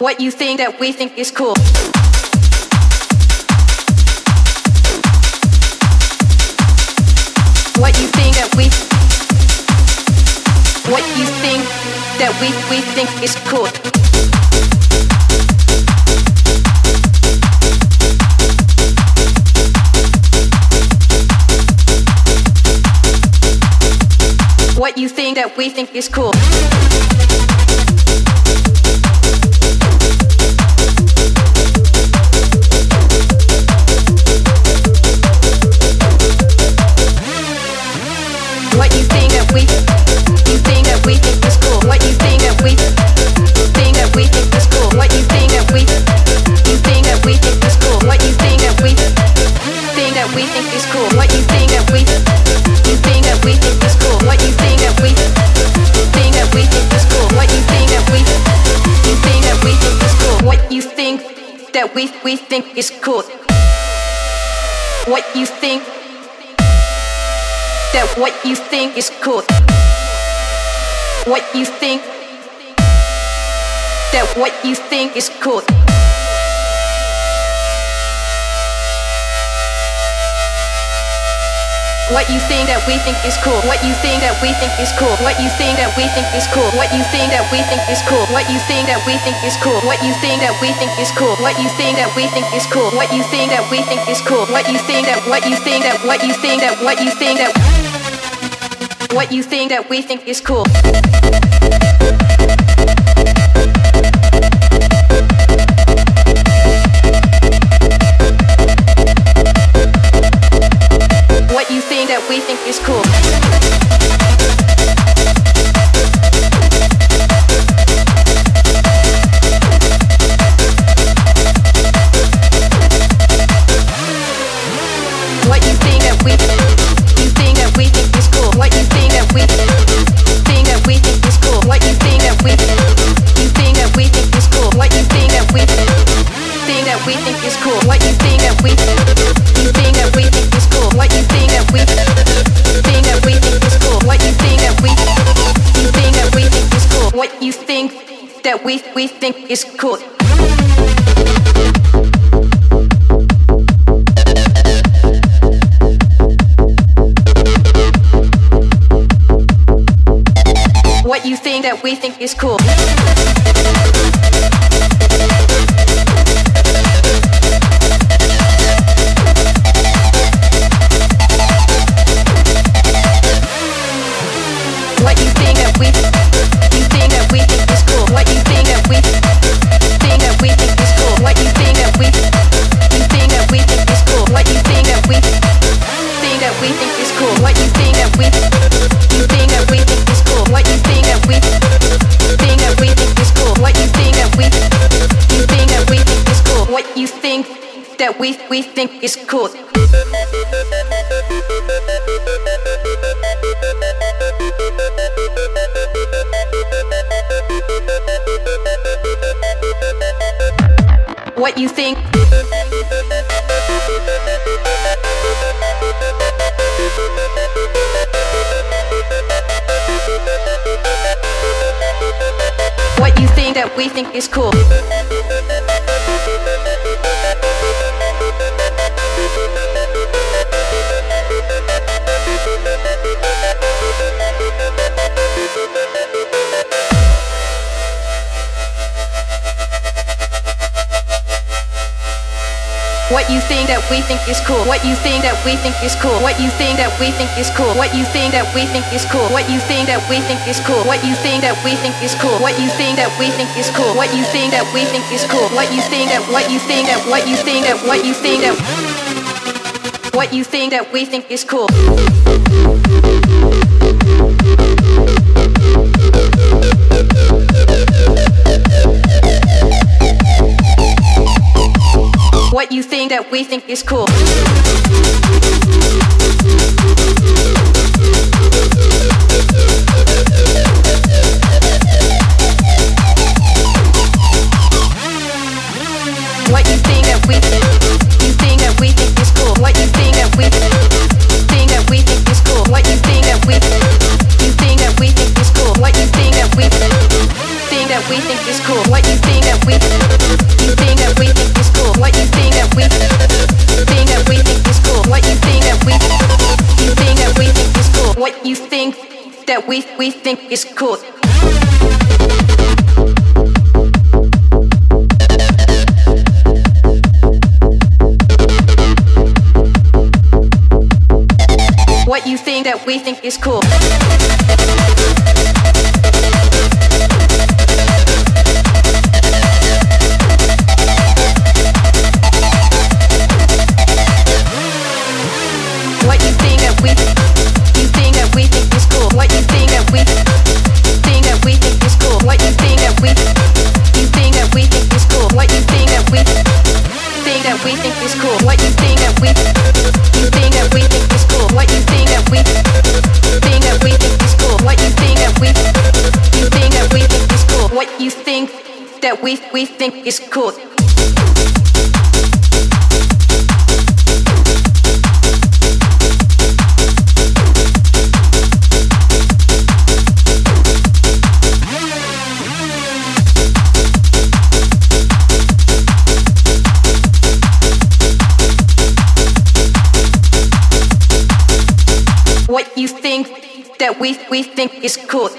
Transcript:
What you think that we think is cool. What you think that we What you think that we we think is cool. What you think that we think is cool. We think is cool. What you think that what you think is cool. What you think that what you think is cool. What you think that we think is cool. What you think that we think is cool. What you think that we think is cool. What you think that we think is cool. What you think that we think is cool. What you think that we think is cool. What you think that we think is cool. What you think that we think is cool. What you think that what you think that what you think that what you think that what you think that we think is cool. You think that we we think is cool. What you think that we think is cool. You think that we we think is cool. What you think that we think is cool. What you think that we think is cool. What you think that we think is cool. What you think that we think is cool. What you think that we think is cool. What you think that we think is cool. What you think that we think is cool. What you think that we think is cool. What you think that we think is cool. What you think that what you think that what you think that what you think that what you think that we think is cool. What you think that we think is cool. we, we think is cool. What you think that we think is cool. we, we think is cool. What you think that we, we think is cool.